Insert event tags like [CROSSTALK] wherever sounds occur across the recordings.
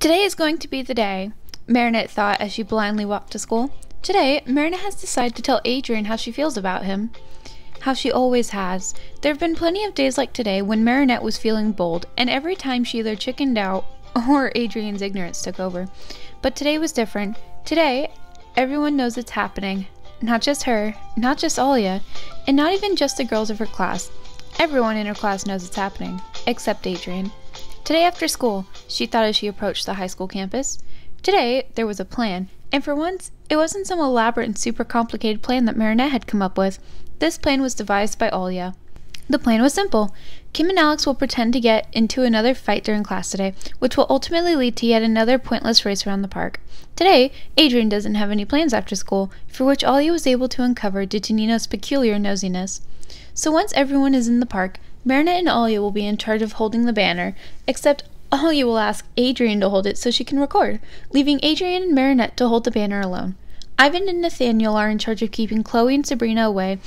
Today is going to be the day, Marinette thought as she blindly walked to school. Today, Marinette has decided to tell Adrien how she feels about him. How she always has. There have been plenty of days like today when Marinette was feeling bold, and every time she either chickened out [LAUGHS] or Adrien's ignorance took over. But today was different. Today, everyone knows it's happening. Not just her, not just Alya, and not even just the girls of her class. Everyone in her class knows it's happening, except Adrien. Today after school, she thought as she approached the high school campus. Today, there was a plan, and for once, it wasn't some elaborate and super complicated plan that Marinette had come up with. This plan was devised by Alya. The plan was simple. Kim and Alix will pretend to get into another fight during class today, which will ultimately lead to yet another pointless race around the park. Today, Adrien doesn't have any plans after school, for which Alya was able to uncover due to Nino's peculiar nosiness. So once everyone is in the park, Marinette and Alya will be in charge of holding the banner, except Alya will ask Adrien to hold it so she can record, leaving Adrien and Marinette to hold the banner alone. Ivan and Nathaniel are in charge of keeping Chloe and Sabrina away,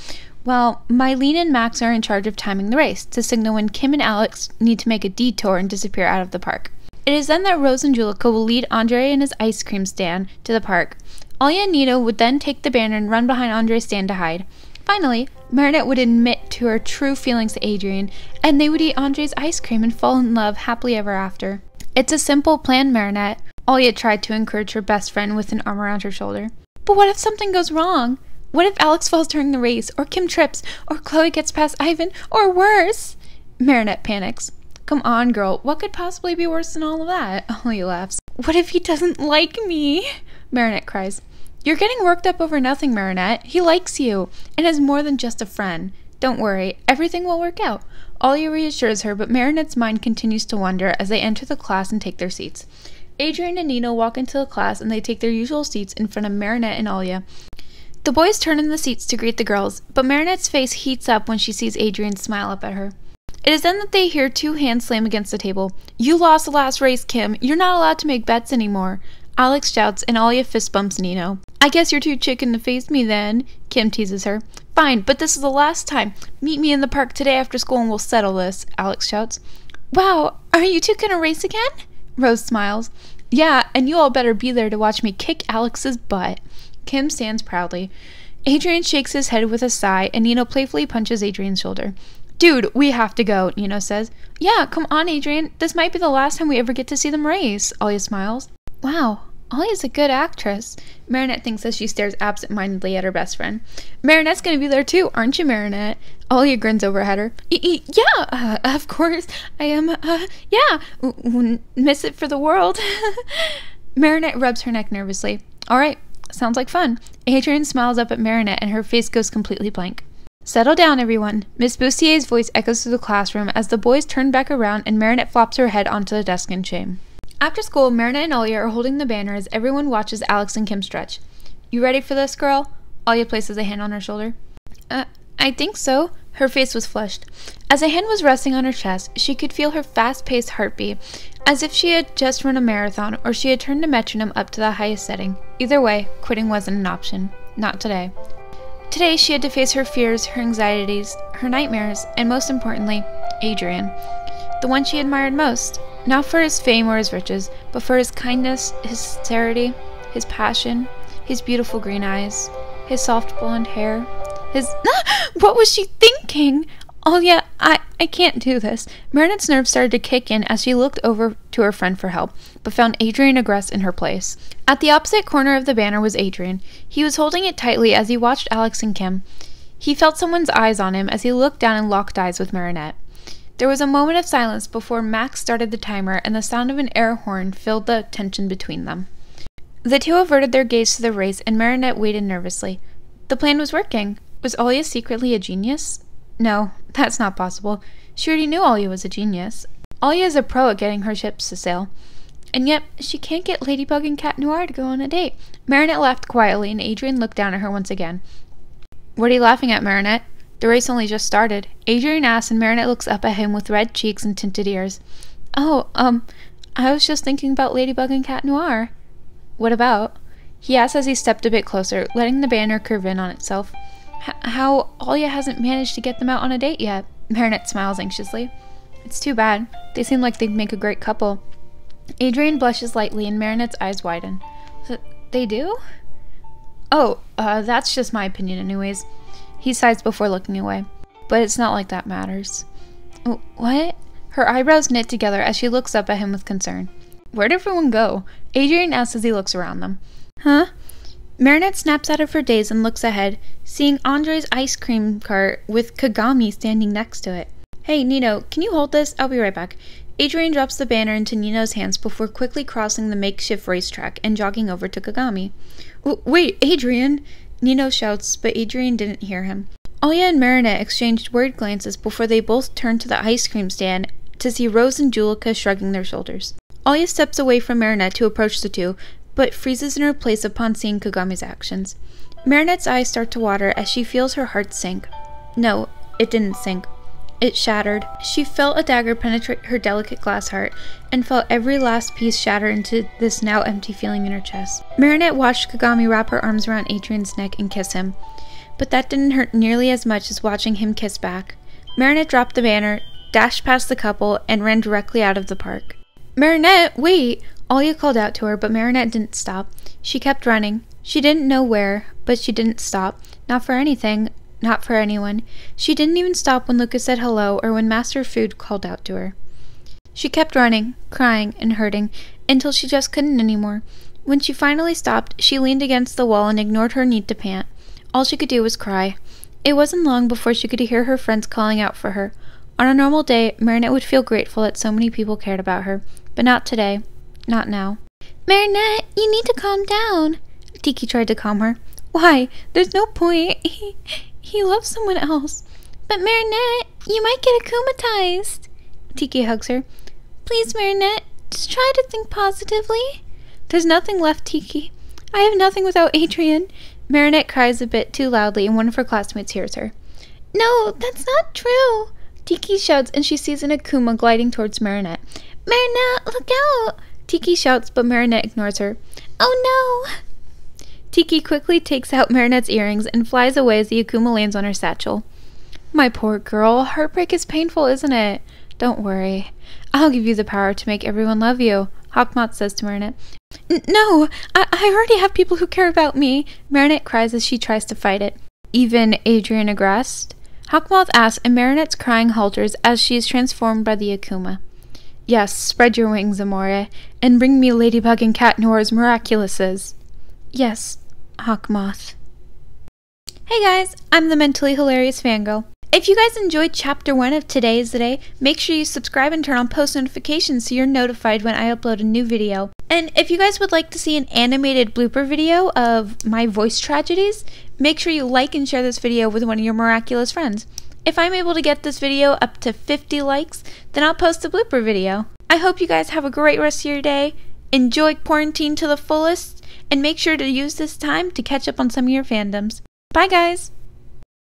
while Mylene and Max are in charge of timing the race to signal when Kim and Alix need to make a detour and disappear out of the park. It is then that Rose and Juleka will lead Andre and his ice cream stand to the park. Alya and Nino would then take the banner and run behind Andre's stand to hide. Finally, Marinette would admit to her true feelings to Adrien, and they would eat Andre's ice cream and fall in love happily ever after. It's a simple plan, Marinette. Alya tried to encourage her best friend with an arm around her shoulder. But what if something goes wrong? What if Alix falls during the race, or Kim trips, or Chloe gets past Ivan, or worse? Marinette panics. Come on, girl, what could possibly be worse than all of that? [LAUGHS] Alya laughs. What if he doesn't like me? Marinette cries. You're getting worked up over nothing, Marinette. He likes you, and is more than just a friend. Don't worry, everything will work out. Alya reassures her, but Marinette's mind continues to wander as they enter the class and take their seats. Adrien and Nino walk into the class and they take their usual seats in front of Marinette and Alya. The boys turn in the seats to greet the girls, but Marinette's face heats up when she sees Adrien smile up at her. It is then that they hear two hands slam against the table. You lost the last race, Kim. You're not allowed to make bets anymore. Alix shouts, and Alya fist bumps Nino. I guess you're too chicken to face me then, Kim teases her. Fine, but this is the last time. Meet me in the park today after school and we'll settle this, Alix shouts. Wow, are you two gonna race again? Rose smiles. Yeah, and you all better be there to watch me kick Alix's butt. Kim stands proudly. Adrien shakes his head with a sigh, and Nino playfully punches Adrien's shoulder. Dude, we have to go, Nino says. Yeah, come on, Adrien. This might be the last time we ever get to see them race, Alya smiles. Wow, Alya's a good actress. Marinette thinks as she stares absent mindedly at her best friend. Marinette's gonna be there too, aren't you, Marinette? Alya grins over at her. yeah, uh, of course. I am, uh, yeah. W- miss it for the world. [LAUGHS] Marinette rubs her neck nervously. All right, Sounds like fun. Adrien smiles up at Marinette and her face goes completely blank. Settle down, everyone. Miss Bustier's voice echoes through the classroom as the boys turn back around and Marinette flops her head onto the desk in shame. After school, Marina and Alya are holding the banner as everyone watches Alix and Kim stretch. You ready for this, girl? Alya places a hand on her shoulder. Uh, I think so. Her face was flushed. As a hand was resting on her chest, she could feel her fast paced heartbeat, as if she had just run a marathon or she had turned the metronome up to the highest setting. Either way, quitting wasn't an option. Not today. Today, she had to face her fears, her anxieties, her nightmares, and most importantly, Adrien. The one she admired most. Not for his fame or his riches, but for his kindness, his sincerity, his passion, his beautiful green eyes, his soft blonde hair, his. [LAUGHS] what was she thinking? Oh, yeah, I, I can't do this. Marinette's nerves started to kick in as she looked over to her friend for help, but found Adrien Agreste in her place. At the opposite corner of the banner was Adrien. He was holding it tightly as he watched Alix and Kim. He felt someone's eyes on him as he looked down and locked eyes with Marinette. There was a moment of silence before Max started the timer and the sound of an air horn filled the tension between them. The two averted their gaze to the race and Marinette waited nervously. The plan was working. Was Alya secretly a genius? No, that's not possible. She already knew Alya was a genius. Alya is a pro at getting her ships to sail. And yet, she can't get Ladybug and Cat Noir to go on a date. Marinette laughed quietly, and Adrien looked down at her once again. What are you laughing at, Marinette? The race only just started. Adrien asks, and Marinette looks up at him with red cheeks and tinted ears. Oh, um, I was just thinking about Ladybug and Cat Noir. What about? He asks as he stepped a bit closer, letting the banner curve in on itself how Alya hasn't managed to get them out on a date yet. Marinette smiles anxiously. It's too bad. They seem like they'd make a great couple. Adrien blushes lightly and Marinette's eyes widen. They do? Oh, uh, that's just my opinion, anyways. He sighs before looking away. But it's not like that matters. What? Her eyebrows knit together as she looks up at him with concern. Where'd everyone go? Adrien asks as he looks around them. Huh? Marinette snaps out of her daze and looks ahead, seeing Andre's ice cream cart with Kagami standing next to it. Hey, Nino, can you hold this? I'll be right back. Adrien drops the banner into Nino's hands before quickly crossing the makeshift racetrack and jogging over to Kagami. Wait, Adrien! Nino shouts, but Adrien didn't hear him. Alya and Marinette exchanged worried glances before they both turned to the ice cream stand to see Rose and Juleka shrugging their shoulders. Alya steps away from Marinette to approach the two, but freezes in her place upon seeing Kagami's actions. Marinette's eyes start to water as she feels her heart sink. No, it didn't sink. It shattered. She felt a dagger penetrate her delicate glass heart and felt every last piece shatter into this now empty feeling in her chest. Marinette watched Kagami wrap her arms around Adrien's neck and kiss him, but that didn't hurt nearly as much as watching him kiss back. Marinette dropped the banner, dashed past the couple, and ran directly out of the park. Marinette, wait! Alya called out to her, but Marinette didn't stop. She kept running. She didn't know where, but she didn't stop. Not for anything, not for anyone. She didn't even stop when Lucas said hello or when Master Fu called out to her. She kept running, crying, and hurting until she just couldn't anymore. When she finally stopped, she leaned against the wall and ignored her need to pant. All she could do was cry. It wasn't long before she could hear her friends calling out for her. On a normal day, Marinette would feel grateful that so many people cared about her, but not today. Not now. Marinette, you need to calm down. Tikki tried to calm her. Why? There's no point. [LAUGHS] He, loves someone else. But Marinette, you might get akumatized. Tikki hugs her. Please, Marinette, just try to think positively. There's nothing left, Tikki. I have nothing without Adrien. Marinette cries a bit too loudly, and one of her classmates hears her. No, that's not true. Tikki shouts, and she sees an Akuma gliding towards Marinette. Marinette, look out! Tikki shouts, but Marinette ignores her. Oh no! Tikki quickly takes out Marinette's earrings and flies away as the Akuma lands on her satchel. My poor girl, heartbreak is painful, isn't it? Don't worry. I'll give you the power to make everyone love you, Hawkmoth says to Marinette. No, I, I already have people who care about me, Marinette cries as she tries to fight it. Even Adrien Agreste? Hawkmoth asks, and Marinette's crying halters as she is transformed by the Akuma. Yes, spread your wings, Amore, and bring me Ladybug and Cat Noir's miraculouses. Yes, Hawkmoth. Hey guys, I'm the mentally hilarious fangirl. If you guys enjoyed chapter 1 of Today is the Day, make sure you subscribe and turn on post notifications so you're notified when I upload a new video. And if you guys would like to see an animated blooper video of my voice tragedies, make sure you like and share this video with one of your miraculous friends. If I'm able to get this video up to 50 likes, then I'll post a blooper video. I hope you guys have a great rest of your day. Enjoy quarantine to the fullest and make sure to use this time to catch up on some of your fandoms. Bye, guys!